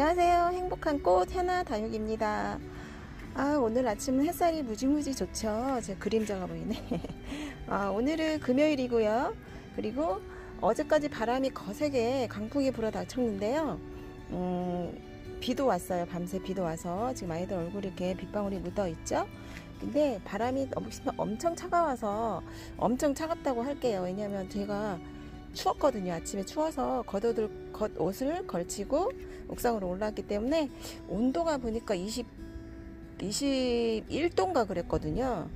안녕하세요. 행복한 꽃 하나 다육입니다. 아, 오늘 아침은 햇살이 무지무지 좋죠. 제 그림자가 보이네. 아, 오늘은 금요일이고요. 그리고 어제까지 바람이 거세게 강풍이 불어 닥쳤는데요. 음, 비도 왔어요. 밤새 비도 와서 지금 아이들 얼굴에 이렇게 빗방울이 묻어 있죠. 근데 바람이 엄청 차가워서 엄청 차갑다고 할게요. 왜냐면 제가 추웠거든요. 아침에 추워서 겉옷을, 겉옷을 걸치고 옥상으로 올라왔기 때문에 온도가 보니까 20, 21도인가 그랬거든요.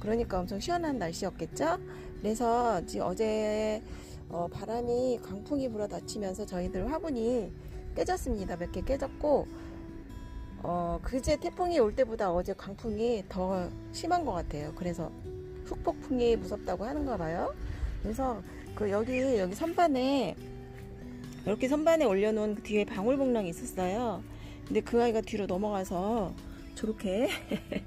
그러니까 엄청 시원한 날씨였겠죠? 그래서 지금 어제 어, 바람이 강풍이 불어 닥치면서 저희들 화분이 깨졌습니다. 몇 개 깨졌고 어, 그제 태풍이 올 때보다 어제 강풍이 더 심한 것 같아요. 그래서 훅폭풍이 무섭다고 하는가 봐요. 그래서 그 여기 여기 선반에 이렇게 선반에 올려놓은 그 뒤에 방울복랑이 있었어요. 근데 그 아이가 뒤로 넘어가서 저렇게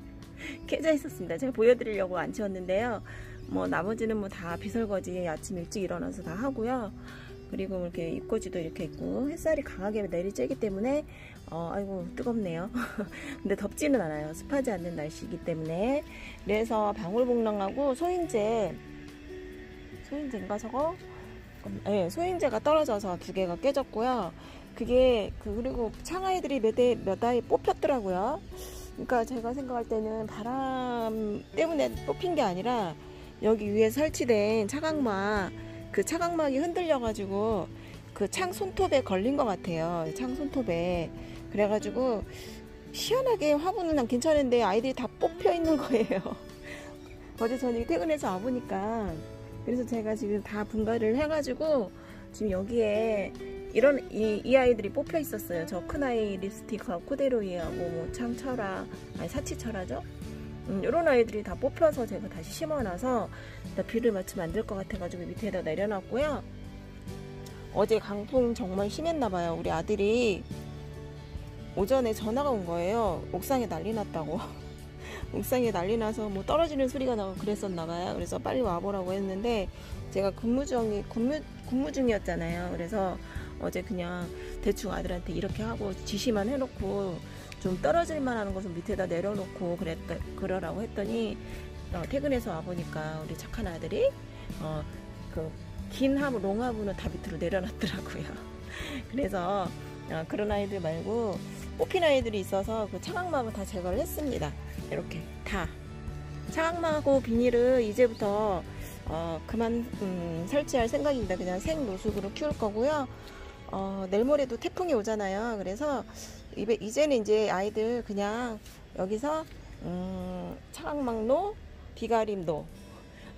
깨져 있었습니다. 제가 보여드리려고 안 치웠는데요. 뭐 나머지는 뭐 다 비설거지 아침 일찍 일어나서 다 하고요. 그리고 이렇게 입꼬지도 이렇게 있고 햇살이 강하게 내리쬐기 때문에 어 아이고 뜨겁네요. 근데 덥지는 않아요. 습하지 않는 날씨이기 때문에 그래서 방울복랑하고 소인제 소인제인가 저거? 네, 소인제가 떨어져서 두 개가 깨졌고요. 그게 그 그리고 창아이들이 몇몇 아이 뽑혔더라고요. 그러니까 제가 생각할 때는 바람 때문에 뽑힌 게 아니라 여기 위에 설치된 차각막 그 차각막이 흔들려 가지고 그 창 손톱에 걸린 것 같아요. 창 손톱에 그래가지고 시원하게 화분은 괜찮은데 아이들이 다 뽑혀 있는 거예요. 어제 저녁에 퇴근해서 와보니까 그래서 제가 지금 다 분갈이를 해가지고 지금 여기에 이런 이, 이 아이들이 뽑혀 있었어요. 저 큰아이 립스틱하고 코데로이하고 뭐 참철아 아니 사치철아죠. 음, 이런 아이들이 다 뽑혀서 제가 다시 심어놔서 비를 안될 것 같아가지고 밑에다 내려놨고요. 어제 강풍 정말 심했나봐요. 우리 아들이 오전에 전화가 온 거예요. 옥상에 난리 났다고. 옥상에 난리 나서 뭐 떨어지는 소리가 나고 그랬었나 봐요. 그래서 빨리 와보라고 했는데 제가 근무 중이 근무 근무 중이었잖아요. 그래서 어제 그냥 대충 아들한테 이렇게 하고 지시만 해놓고 좀 떨어질 만한 것은 밑에다 내려놓고 그랬다 그러라고 했더니 어, 퇴근해서 와 보니까 우리 착한 아들이 어, 그긴 화분 롱화분은 다 밑으로 내려놨더라고요. 그래서 어, 그런 아이들 말고 뽑힌 아이들이 있어서 그 차각막을 다 제거를 했습니다. 이렇게 다 차각막하고 비닐을 이제부터 어, 그만 음, 설치할 생각입니다. 그냥 생노숙으로 키울 거고요. 어, 내일 모레도 태풍이 오잖아요. 그래서 이제는 이제 아이들 그냥 여기서 음, 차각막로 비가림도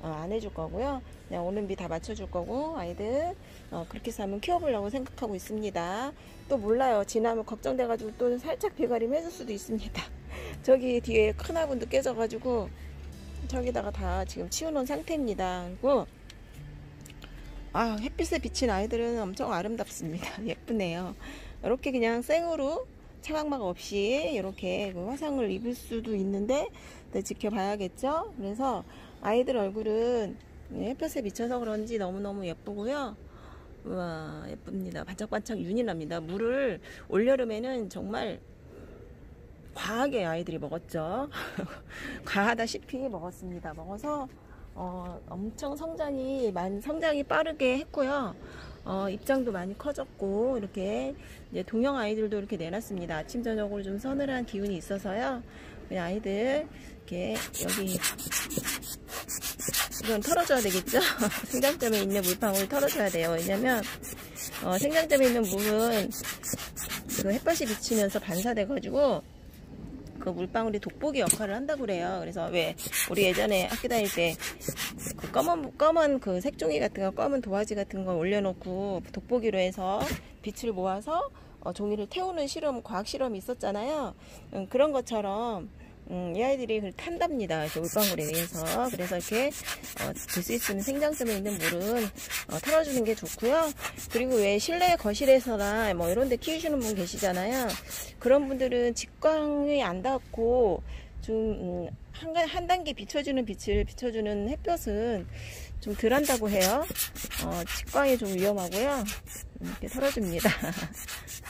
어, 안 해줄 거고요. 그냥 오는 비다 맞춰줄 거고 아이들 어, 그렇게 해서 한번 키워보려고 생각하고 있습니다. 또 몰라요. 지나면 걱정돼가지고 또 살짝 비가림 해줄 수도 있습니다. 저기 뒤에 큰 화분도 깨져가지고 저기다가 다 지금 치워놓은 상태입니다. 그리고 아 햇빛에 비친 아이들은 엄청 아름답습니다. 예쁘네요. 이렇게 그냥 생으로 차각막 없이 이렇게 그 화상을 입을 수도 있는데 네, 지켜봐야겠죠. 그래서 아이들 얼굴은 햇볕에 비쳐서 그런지 너무너무 예쁘고요. 우와 예쁩니다. 반짝반짝 윤이 납니다. 물을 올여름에는 정말 과하게 아이들이 먹었죠. 과하다시피 먹었습니다. 먹어서 어, 엄청 성장이 성장이 빠르게 했고요. 어, 입장도 많이 커졌고 이렇게 동영 아이들도 이렇게 내놨습니다. 아침 저녁으로 좀 서늘한 기운이 있어서요. 아이들 이렇게 여기 이건 털어줘야 되겠죠? 생장점에 있는 물방울 털어줘야 돼요. 왜냐면 어, 생장점에 있는 물은 그 햇볕이 비치면서 반사돼가지고 그 물방울이 돋보기 역할을 한다고 그래요. 그래서 왜 우리 예전에 학교 다닐 때 그 검은 검은 그 색종이 같은 거 검은 도화지 같은 거 올려놓고 돋보기로 해서 빛을 모아서 어, 종이를 태우는 실험 과학 실험이 있었잖아요. 음, 그런 것처럼 음, 이 아이들이 탄답니다. 물방울에 의해서. 그래서 이렇게 어, 들수 있는 생장점에 있는 물은 어, 털어주는 게 좋고요. 그리고 왜 실내 거실에서나 뭐 이런 데 키우시는 분 계시잖아요. 그런 분들은 직광이 안 닿고 좀 음, 한, 한 단계 비춰주는 빛을 비춰주는 햇볕은 좀 덜 한다고 해요. 어, 직광이 좀 위험하고요. 이렇게 털어줍니다.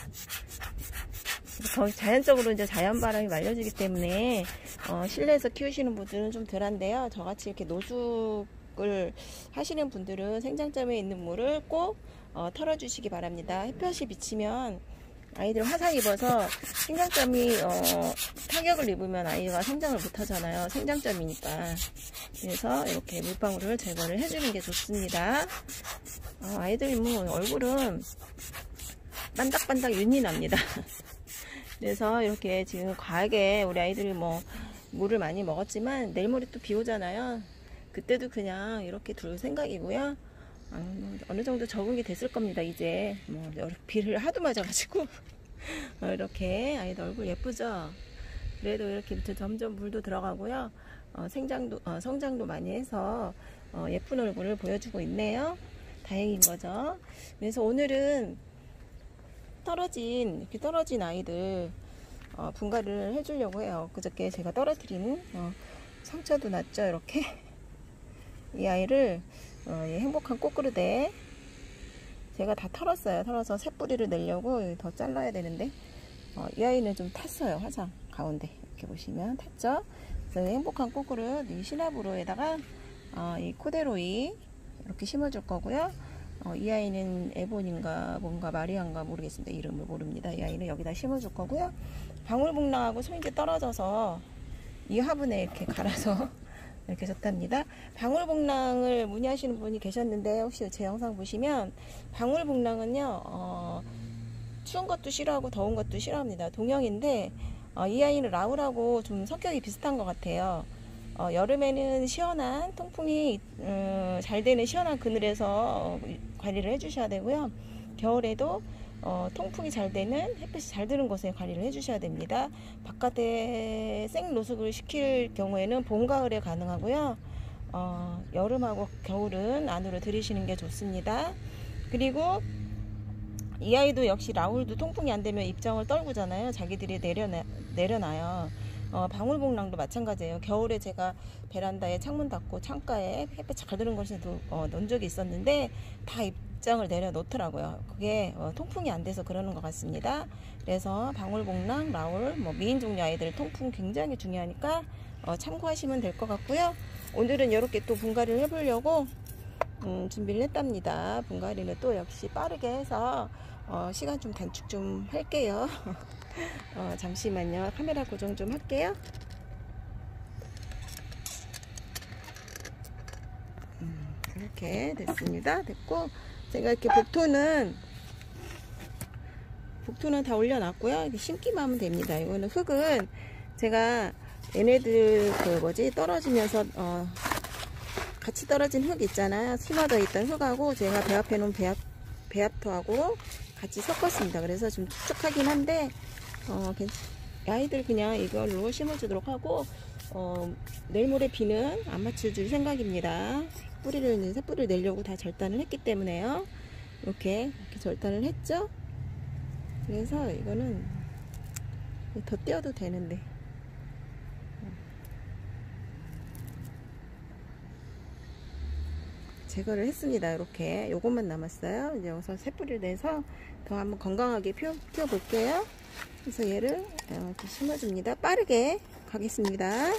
자연적으로 이제 자연 바람이 말려지기 때문에 어, 실내에서 키우시는 분들은 좀 덜한데요. 저같이 이렇게 노숙을 하시는 분들은 생장점에 있는 물을 꼭 어, 털어주시기 바랍니다. 햇볕이 비치면 아이들 화상 입어서 생장점이 어, 타격을 입으면 아이가 성장을 못하잖아요. 생장점이니까. 그래서 이렇게 물방울을 제거를 해주는 게 좋습니다. 어, 아이들 뭐 얼굴은 반닥반닥 윤이 납니다. 그래서 이렇게 지금 과하게 우리 아이들이 뭐 물을 많이 먹었지만 내일 모레 또 비 오잖아요. 그때도 그냥 이렇게 둘 생각이고요. 아, 뭐 어느 정도 적응이 됐을 겁니다. 이제 뭐 비를 하도 맞아가지고 어, 이렇게 아이들 얼굴 예쁘죠. 그래도 이렇게 점점 물도 들어가고요. 어, 생장도 어, 성장도 많이 해서 어, 예쁜 얼굴을 보여주고 있네요. 다행인 거죠. 그래서 오늘은 떨어진 이렇게 떨어진 아이들 어, 분갈이를 해주려고 해요. 그저께 제가 떨어뜨리는 어, 상처도 났죠. 이렇게 이 아이를 어, 이 행복한 꽃그릇에 제가 다 털었어요. 털어서 새 뿌리를 내려고 더 잘라야 되는데 어, 이 아이는 좀 탔어요. 화장 가운데 이렇게 보시면 탔죠. 그래서 행복한 꽃그릇 이 시나브로에다가 어, 이 코데로이 이렇게 심어줄 거고요. 어, 이 아이는 에본인가 뭔가 마리안가 모르겠습니다. 이름을 모릅니다. 이 아이는 여기다 심어줄 거고요. 방울복랑하고 소인지 떨어져서 이 화분에 이렇게 갈아서 이렇게 졌답니다. 방울복랑을 문의하시는 분이 계셨는데 혹시 제 영상 보시면 방울복랑은요 어, 추운 것도 싫어하고 더운 것도 싫어합니다. 동형인데 어, 이 아이는 라울하고 좀 성격이 비슷한 것 같아요. 어, 여름에는 시원한 통풍이 음, 잘 되는 시원한 그늘에서 관리를 해주셔야 되고요. 겨울에도 어, 통풍이 잘 되는 햇빛이 잘 드는 곳에 관리를 해주셔야 됩니다. 바깥에 생 노숙을 시킬 경우에는 봄, 가을에 가능하고요. 어, 여름하고 겨울은 안으로 들이시는 게 좋습니다. 그리고 이 아이도 역시 라울도 통풍이 안 되면 입장을 떨구잖아요. 자기들이 내려놔, 내려놔요. 어, 방울복랑도 마찬가지예요. 겨울에 제가 베란다에 창문 닫고 창가에 햇볕 잘 드는 곳에 어, 놓은 적이 있었는데 다 입장을 내려놓더라고요. 그게 어, 통풍이 안 돼서 그러는 것 같습니다. 그래서 방울복랑, 라울, 뭐 미인 종류 아이들 통풍 굉장히 중요하니까 어, 참고하시면 될 것 같고요. 오늘은 이렇게 또 분갈이를 해보려고 음, 준비를 했답니다. 분갈이는 또 역시 빠르게 해서 어, 시간 좀 단축 좀 할게요. 어, 잠시만요. 카메라 고정 좀 할게요. 음, 이렇게 됐습니다. 됐고 제가 이렇게 복토는 복토는 다 올려놨고요. 심기만 하면 됩니다. 이거는 흙은 제가 얘네들 그 뭐지 떨어지면서 어, 같이 떨어진 흙 있잖아요. 심어져 있던 흙하고 제가 배합해 놓은 배합 배합토하고 같이 섞었습니다. 그래서 좀 축축하긴 한데 어, 아이들 그냥 이걸로 심어주도록 하고 어, 내일 모레 비는 안 맞춰줄 생각입니다. 뿌리를 새뿌리를 내려고 다 절단을 했기 때문에요. 이렇게 이렇게 절단을 했죠. 그래서 이거는 더 떼어도 되는데 제거를 했습니다. 이렇게 요것만 남았어요. 이제 여기서 새뿌리를 내서 더 한번 건강하게 피워, 볼게요 그래서 얘를 이렇게 심어줍니다. 빠르게 가겠습니다.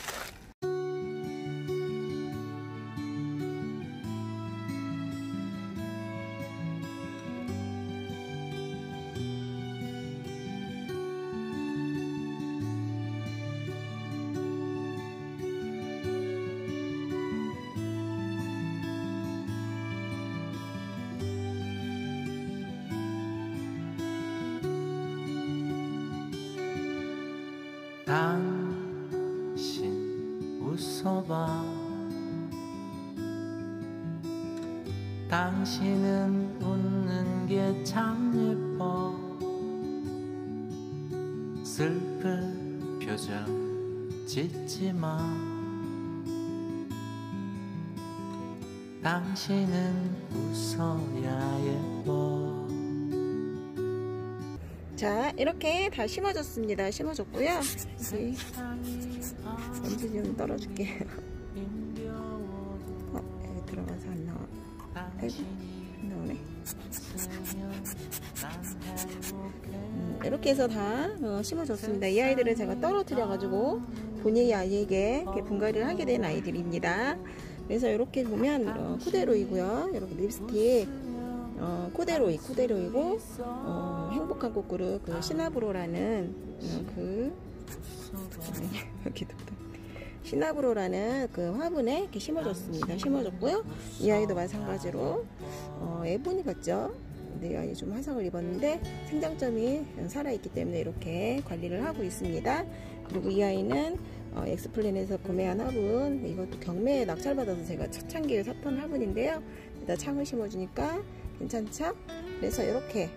당신은 웃는 게 참 예뻐. 슬픈 표정 짓지 마. 당신은 웃어야 예뻐. 자 이렇게 다 심어줬습니다. 심어줬고요. 먼지 좀 떨어줄게요 나오네. 행복해 음, 이렇게 해서 다 어, 심어줬습니다. 이 아이들은 제가 떨어뜨려 가지고 본인이 아이에게 이렇게 분갈이를 하게 된 아이들입니다. 그래서 이렇게 보면 어, 코데로이고요. 이렇게 립스틱 어, 코데로이, 코데로이고 어, 행복한 꽃그룹 그 시나브로라는 어, 그 여기도 또 시나브로라는 그 화분에 이렇게 심어줬습니다. 심어줬고요. 이 아이도 마찬가지로 어, 에보니 같죠? 근데 이 아이 좀 화상을 입었는데 생장점이 살아있기 때문에 이렇게 관리를 하고 있습니다. 그리고 이 아이는 어, 엑스플랜에서 구매한 화분 이것도 경매에 낙찰받아서 제가 초창기에 샀던 화분인데요. 일단 창을 심어주니까 괜찮죠? 그래서 이렇게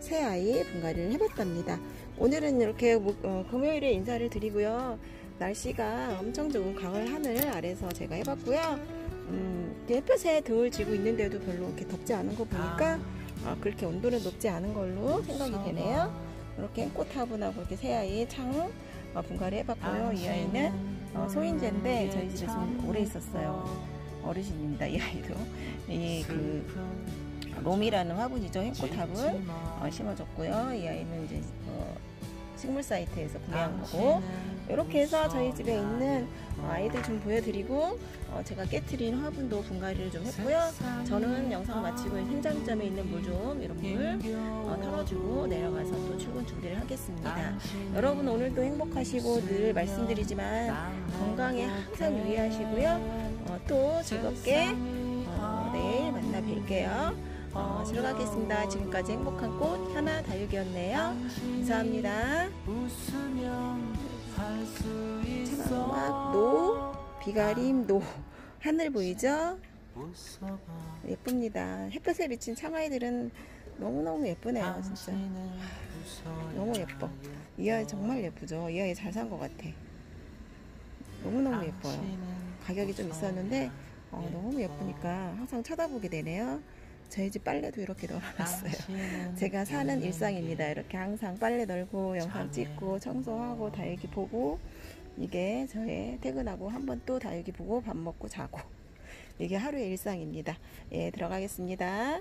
새 아이 분갈이를 해봤답니다. 오늘은 이렇게 목- 어, 금요일에 인사를 드리고요. 날씨가 엄청 좋은 가을 하늘 아래서 제가 해봤고요. 음, 햇볕에 등을 지고 있는데도 별로 이렇게 덥지 않은 거 보니까 아, 그렇게 온도는 높지 않은 걸로 생각이 되네요. 이렇게 꽃 화분하고 이렇게 새 아이 창 어, 분갈이 해봤고요. 이 아이는 어, 소인재인데 저희 집에 좀 오래 있었어요. 어르신입니다. 이 아이도 이그 롬이라는 화분이죠. 행꽃 화분 어, 심어줬고요. 이 아이는 이제 어, 식물 사이트에서 구매한 거고 이렇게 해서 저희 집에 있는 어, 아이들 좀 보여드리고 어, 제가 깨트린 화분도 분갈이를 좀 했고요. 저는 영상 마치고 생장점에 있는 물 좀 이런 물 어, 털어주고 내려가서 또 출근 준비를 하겠습니다. 여러분 오늘도 행복하시고 늘 말씀드리지만 건강에 항상 유의하시고요. 어, 또 즐겁게 어, 내일 만나 뵐게요. 어, 들어가겠습니다. 지금까지 행복한 꽃 현아 다육이었네요. 감사합니다. 차광막 no 비가림 no. 하늘 보이죠? 예쁩니다. 햇볕에 비친 창아이들은 너무너무 예쁘네요 진짜. 너무 예뻐. 이 아이 정말 예쁘죠? 이 아이 잘 산 것 같아. 너무너무 예뻐요. 가격이 좀 있었는데 어, 너무 예쁘니까 항상 쳐다보게 되네요 저희 집 빨래도 이렇게 널어놨어요 당신은 제가 사는 일상입니다. 이렇게 항상 빨래 널고 영상 찍고 청소하고 다육이 보고 이게 저의 퇴근하고 한 번 또 다육이 보고 밥 먹고 자고 이게 하루의 일상입니다. 예, 들어가겠습니다.